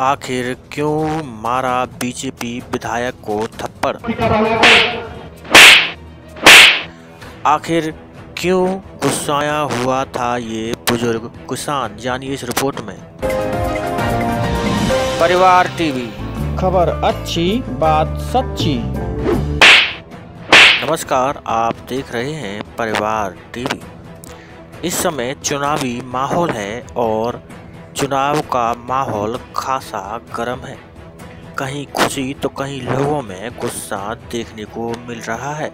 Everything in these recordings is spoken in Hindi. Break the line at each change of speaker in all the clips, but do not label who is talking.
आखिर क्यों मारा बीजेपी विधायक को थप्पड़? आखिर क्यों गुस्साया हुआ था ये बुज़ुर्ग किसान? जानिए इस रिपोर्ट में। परिवार टीवी।
खबर अच्छी बात सच्ची।
नमस्कार आप देख रहे हैं परिवार टीवी। इस समय चुनावी माहौल है और चुनाव का माहौल खासा गर्म है। कहीं खुशी तो कहीं लोगों में गुस्सा देखने को मिल रहा है।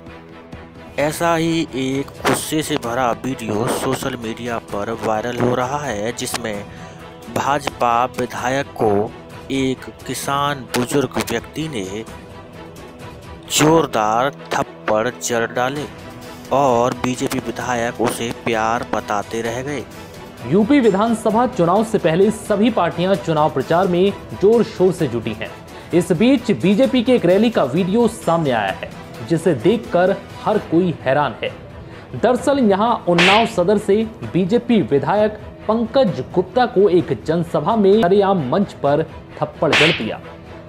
ऐसा ही एक गुस्से से भरा वीडियो सोशल मीडिया पर वायरल हो रहा है, जिसमें भाजपा विधायक को एक किसान बुज़ुर्ग व्यक्ति ने जोरदार थप्पड़ जड़ डाले और बीजेपी विधायक उसे प्यार बताते रह गए।
यूपी विधानसभा चुनाव से पहले सभी पार्टियाँ चुनाव प्रचार में ज़ोर शोर से जुटी हैं। इस बीच बीजेपी के एक रैली का वीडियो सामने आया है, जिसे देखकर हर कोई हैरान है। दरअसल यहाँ उन्नाव सदर से बीजेपी विधायक पंकज गुप्ता को एक जनसभा में हरियाम मंच पर थप्पड़ जड़ दिया।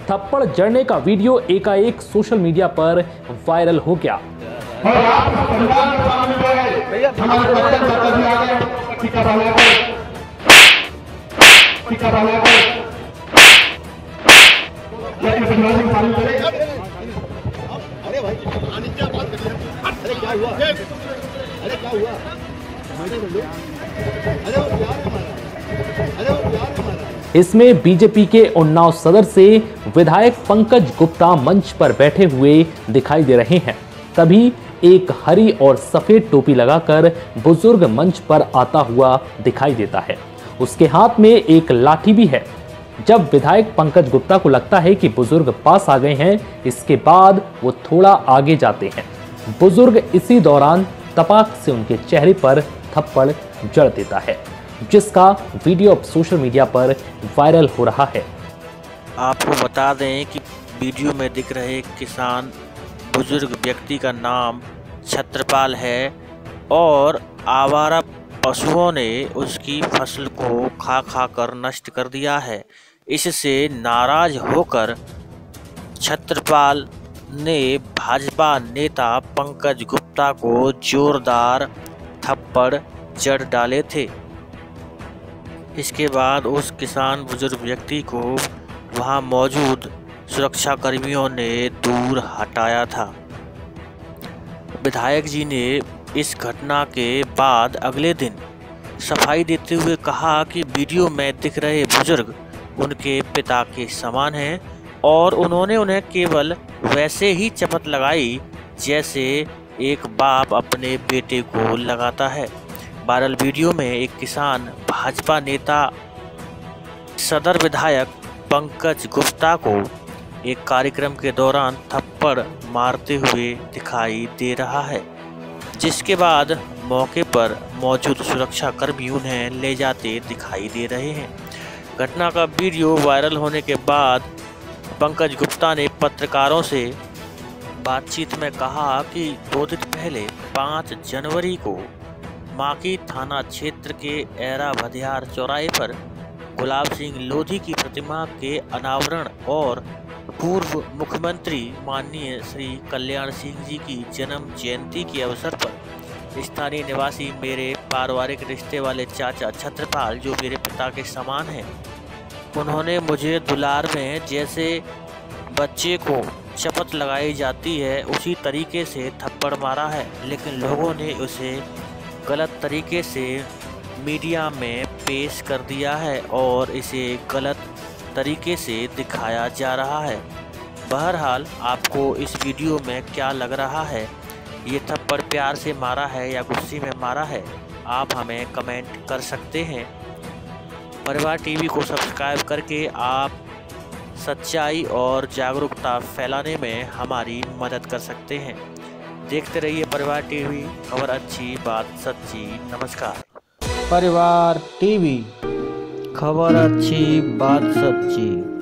थप्पड़ जड़ने का वीडियो एकाएक सोशल मीडिया पर वायरल हो गया। इसमें बीजेपी के उन्नाव सदर से विधायक पंकज गुप्ता मंच पर बैठे हुए दिखाई दे रहे हैं। तभी एक हरी और सफ़ेद टोपी लगाकर बुज़ुर्ग मंच पर आता हुआ दिखाई देता है। उसके हाथ में एक लाठी भी है। जब विधायक पंकज गुप्ता को लगता है कि बुज़ुर्ग पास आ गए हैं, इसके बाद वो थोड़ा आगे जाते हैं। बुज़ुर्ग इसी दौरान तपाक से उनके चेहरे पर थप्पड़ जड़ देता है, जिसका वीडियो अब सोशल मीडिया पर वायरल हो रहा है।
आपको बता दें कि वीडियो में दिख रहे किसान बुज़ुर्ग व्यक्ति का नाम छत्रपाल है और आवारा पशुओं ने उसकी फ़सल को खा खा कर नष्ट कर दिया है। इससे नाराज़ होकर छत्रपाल ने भाजपा नेता पंकज गुप्ता को जोरदार थप्पड़, जड़ डाले थे। इसके बाद उस किसान बुज़ुर्ग व्यक्ति को वहाँ मौजूद सुरक्षा कर्मियों ने दूर हटाया था। विधायक जी ने इस घटना के बाद अगले दिन सफ़ाई देते हुए कहा कि वीडियो में दिख रहे बुज़ुर्ग उनके पिता के समान हैं और उन्होंने उन्हें केवल वैसे ही चपत लगाई जैसे एक बाप अपने बेटे को लगाता है। वायरल वीडियो में एक किसान, भाजपा नेता, सदर विधायक पंकज गुप्ता को एक कार्यक्रम के दौरान थप्पड़ मारते हुए दिखाई दे रहा है, जिसके बाद मौके पर मौजूद सुरक्षा उन्हें ले जाते दिखाई दे रहे हैं। घटना का वीडियो वायरल होने के बाद पंकज गुप्ता ने पत्रकारों से बातचीत में कहा कि दो दिन पहले, पाँच जनवरी को माकी थाना क्षेत्र के एरा भदियार चौराहे पर गुलाब सिंह लोधी की प्रतिमा के अनावरण और पूर्व मुख्यमंत्री माननीय श्री कल्याण सिंह जी की जन्म जयंती के अवसर पर स्थानीय निवासी मेरे पारिवारिक रिश्ते वाले चाचा छत्रपाल, जो मेरे पिता के समान हैं, उन्होंने मुझे दुलार में जैसे बच्चे को शपथ लगाई जाती है, उसी तरीके से थप्पड़ मारा है, लेकिन लोगों ने उसे गलत तरीके से मीडिया में पेश कर दिया है और इसे गलत तरीके से दिखाया जा रहा है। बहरहाल आपको इस वीडियो में क्या लग रहा है? ये थप्पड़ प्यार से मारा है या गुस्से में मारा है? आप हमें कमेंट कर सकते हैं। परिवार टीवी को सब्सक्राइब करके आप सच्चाई और जागरूकता फैलाने में हमारी मदद कर सकते हैं। देखते रहिए परिवार टीवी खबर अच्छी बात सच्ची नमस्कार।
परिवार टीवी।
खबर अच्छी बात सच्ची।